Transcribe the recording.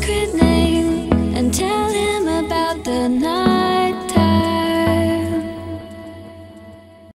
secret now.